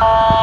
哦